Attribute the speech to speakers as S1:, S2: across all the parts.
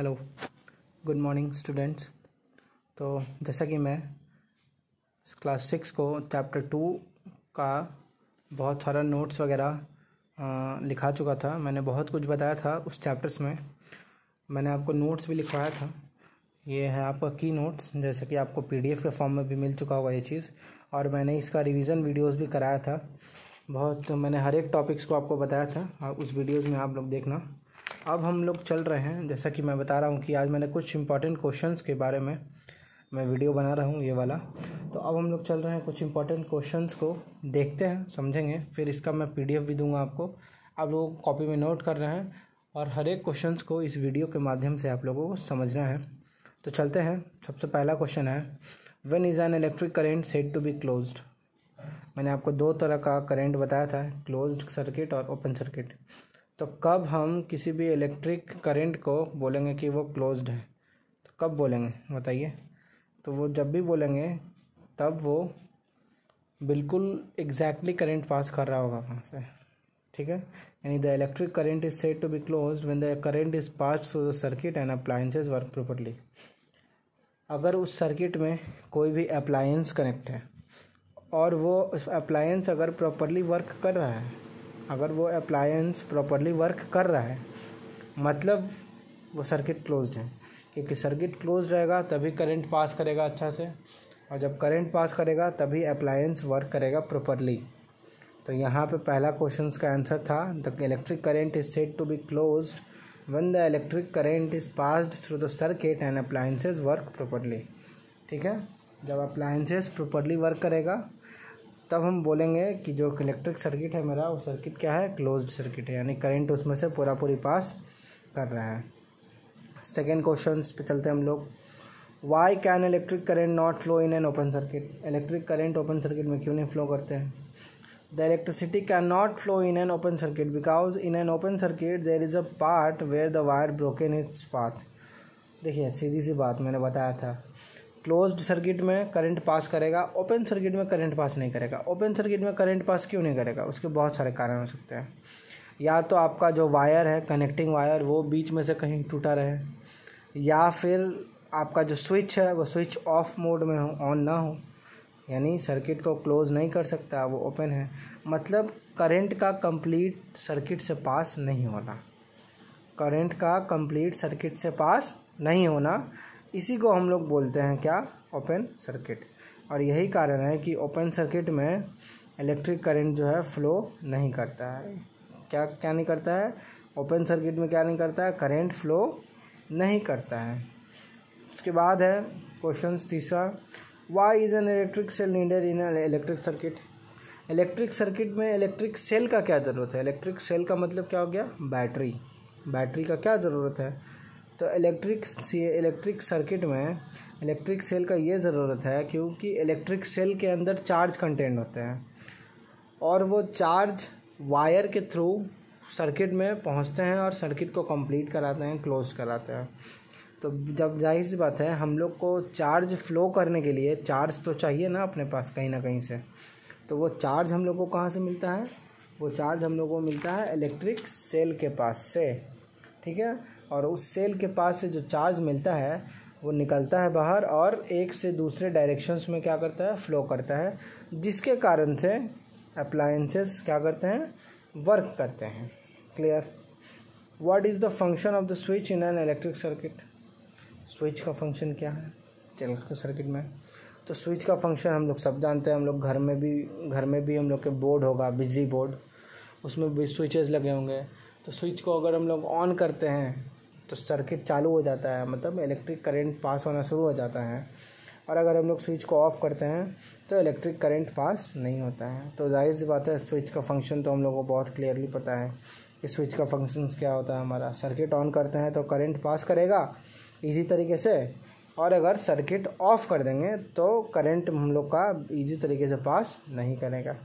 S1: Hello good morning students तो जैसा कि मैं क्लास सिक्स को चैप्टर टू का बहुत सारा नोट्स वगैरह लिखा चुका था। मैंने बहुत कुछ बताया था उस चैप्टर्स में। मैंने आपको नोट्स भी लिखवाया था। ये है आपका की नोट्स जैसे कि आपको पीडीएफ के फॉर्म में भी मिल चुका होगा ये चीज़। और मैंने इसका रिवीजन वीडियोस भी कराया था। बहुत मैंने हर एक टॉपिक्स को आपको बताया था। उस वीडियोस में आप लोग देखना। अब हम लोग चल रहे हैं। जैसा कि मैं बता रहा हूँ कि आज मैंने कुछ इंपॉर्टेंट क्वेश्चंस के बारे में मैं वीडियो बना रहा हूँ ये वाला। तो अब हम लोग चल रहे हैं कुछ इंपॉर्टेंट क्वेश्चंस को देखते हैं, समझेंगे। फिर इसका मैं पीडीएफ भी दूँगा आपको। आप लोग कॉपी में नोट कर रहे हैं और हर एक क्वेश्चन को इस वीडियो के माध्यम से आप लोगों को समझना है। तो चलते हैं। सबसे पहला क्वेश्चन है when is an electric current set to be closed मैंने आपको दो तरह का करेंट बताया था क्लोज्ड सर्किट और ओपन सर्किट तो कब हम किसी भी इलेक्ट्रिक करंट को बोलेंगे कि वो क्लोज्ड है? तो कब बोलेंगे? बताइए। तो वो जब भी बोलेंगे, तब वो बिल्कुल एग्जैक्टली करंट पास कर रहा होगा वहाँ से। ठीक है? यानी the electric current is set to be close when the current is pass through the circuit and appliances work properly अगर उस सर्किट में कोई भी अप्लायंस कनेक्ट है, और वो अप्लायंस अगर प्रॉपरली वर्क कर रहा है अगर वो अप्लायंस प्रॉपरली वर्क कर रहा है मतलब वो सर्किट क्लोज्ड है। क्योंकि सर्किट क्लोज रहेगा, तभी करंट पास करेगा अच्छा से, और जब करंट पास करेगा, तभी अप्लायंस वर्क करेगा प्रॉपरली तो यहाँ पे पहला क्वेश्चन का आंसर था the electric current is set to be close when the electric current is passed through the circuit and appliances work properly ठीक है? जब अप्लायंसेज प्रॉपरली वर्क करेगा तब हम बोलेंगे कि जो इलेक्ट्रिक सर्किट है मेरा, वो सर्किट क्या है? क्लोज्ड सर्किट है, यानी करंट उसमें से पूरा पूरी पास कर रहा है। सेकेंड क्वेश्चन पे चलते हैं हम लोग। Why can electric current not flow in an open circuit electric current open circuit में क्यों नहीं फ्लो करते हैं? The electricity can not flow in an open circuit because in an open circuit there is a part where the wire broken its path देखिए, सीधी सी बात मैंने बताया था। क्लोज्ड सर्किट में करंट पास करेगा ओपन सर्किट में करंट पास नहीं करेगा। ओपन सर्किट में करंट पास क्यों नहीं करेगा? उसके बहुत सारे कारण हो सकते हैं। या तो आपका जो वायर है कनेक्टिंग वायर वो बीच में से कहीं टूटा रहे। या फिर आपका जो स्विच है, वो स्विच ऑफ़ मोड में हो ऑन ना हो। यानी सर्किट को क्लोज नहीं कर सकता, वो ओपन है। मतलब करंट का कंप्लीट सर्किट से पास नहीं होना। करंट का कंप्लीट सर्किट से पास नहीं होना। इसी को हम लोग बोलते हैं क्या? ओपन सर्किट और यही कारण है कि ओपन सर्किट में इलेक्ट्रिक करंट जो है फ्लो नहीं करता है। क्या क्या नहीं करता है? ओपन सर्किट में क्या नहीं करता है? करंट फ्लो नहीं करता है। उसके बाद है क्वेश्चन तीसरा। Why is an electric cell needed in electric circuit electric circuit में इलेक्ट्रिक सेल का क्या ज़रूरत है? इलेक्ट्रिक सेल का मतलब क्या हो गया? बैटरी बैटरी का क्या ज़रूरत है? तो इलेक्ट्रिक सी इलेक्ट्रिक सर्किट में इलेक्ट्रिक सेल का ये ज़रूरत है क्योंकि इलेक्ट्रिक सेल के अंदर चार्ज कंटेंट होते हैं। और वो चार्ज वायर के थ्रू सर्किट में पहुँचते हैं और सर्किट को कंप्लीट कराते हैं क्लोज कराते हैं। तो जब ज़ाहिर सी बात है, हम लोग को चार्ज फ्लो करने के लिए चार्ज तो चाहिए ना अपने पास कहीं ना कहीं से। तो वो चार्ज हम लोग को कहाँ से मिलता है? वो चार्ज हम लोग को मिलता है इलेक्ट्रिक सेल के पास से। ठीक है? और उस सेल के पास से जो चार्ज मिलता है, वो निकलता है बाहर और एक से दूसरे डायरेक्शंस में क्या करता है? फ्लो करता है, जिसके कारण से अप्लायंसेस क्या करते हैं? वर्क करते हैं। Clear what is the function of the switch in an electric circuit switch का फ़ंक्शन क्या है? इलेक्ट्रिक सर्किट में। तो स्विच का फ़ंक्शन हम लोग सब जानते हैं, हम लोग घर में भी, घर में भी हम लोग के बोर्ड होगा, बिजली बोर्ड उसमें भी स्विचेस लगे होंगे। तो स्विच को अगर हम लोग ऑन करते हैं तो सर्किट चालू हो जाता है मतलब इलेक्ट्रिक करंट पास होना शुरू हो जाता है। और अगर हम लोग स्विच को ऑफ़ करते हैं तो इलेक्ट्रिक करंट पास नहीं होता है। तो ज़ाहिर सी बात है स्विच का फ़ंक्शन तो हम लोग को बहुत क्लियरली पता है कि स्विच का फ़ंक्शन क्या होता है हमारा। सर्किट ऑन करते हैं तो करंट पास करेगा इजी तरीके से। और अगर सर्किट ऑफ़ कर देंगे तो करंट हम लोग का इजी तरीके से पास नहीं करेगा।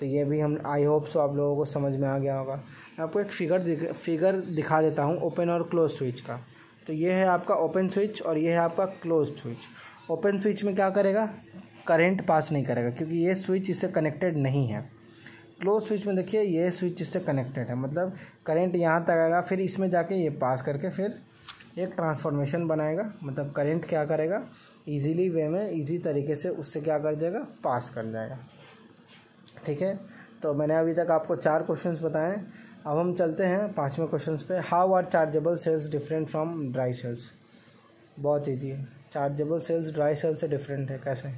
S1: तो ये भी हम आई होप सो आप लोगों को समझ में आ गया होगा। मैं आपको एक फिगर दिख फिगर दिखा देता हूँ ओपन और क्लोज स्विच का। तो ये है आपका ओपन स्विच और ये है आपका क्लोज स्विच ओपन स्विच में क्या करेगा? करंट पास नहीं करेगा, क्योंकि ये स्विच इससे कनेक्टेड नहीं है। क्लोज स्विच में देखिए, ये स्विच इससे कनेक्टेड है। मतलब करंट यहाँ तक आएगा, फिर इसमें जाके ये पास करके फिर एक ट्रांसफॉर्मेशन बनाएगा। मतलब करंट क्या करेगा? इजीली वे में इजी तरीके से उससे क्या कर देगा? पास कर जाएगा ठीक है? तो मैंने अभी तक आपको चार क्वेश्चंस बताए। अब हम चलते हैं पाँचवें क्वेश्चन पे। How are chargeable cells different from dry cells बहुत ईजी है। चार्जेबल सेल्स ड्राई सेल से डिफरेंट है। कैसे?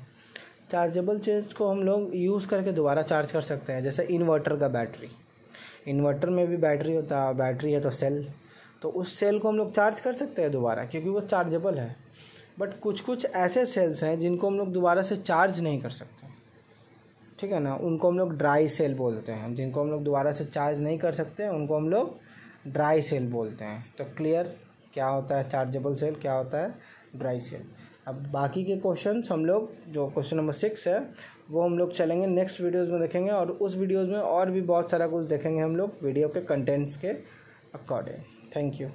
S1: चार्जेबल सेल्स को हम लोग यूज़ करके दोबारा चार्ज कर सकते हैं। जैसे इन्वर्टर का बैटरी इन्वर्टर में भी बैटरी होता है बैटरी है तो सेल तो उस सेल को हम लोग चार्ज कर सकते हैं दोबारा, क्योंकि वो चार्जेबल है। बट कुछ कुछ ऐसे सेल्स हैं जिनको हम लोग दोबारा से चार्ज नहीं कर सकते। ठीक है ना? उनको हम लोग ड्राई सेल बोलते हैं। जिनको हम लोग दोबारा से चार्ज नहीं कर सकते, उनको हम लोग ड्राई सेल बोलते हैं। तो क्लियर क्या होता है चार्जेबल सेल क्या होता है ड्राई सेल अब बाकी के क्वेश्चन हम लोग, जो क्वेश्चन नंबर सिक्स है, वो हम लोग चलेंगे नेक्स्ट वीडियोस में देखेंगे और उस वीडियोस में और भी बहुत सारा कुछ देखेंगे हम लोग वीडियो के कंटेंट्स के अकॉर्डिंग थैंक यू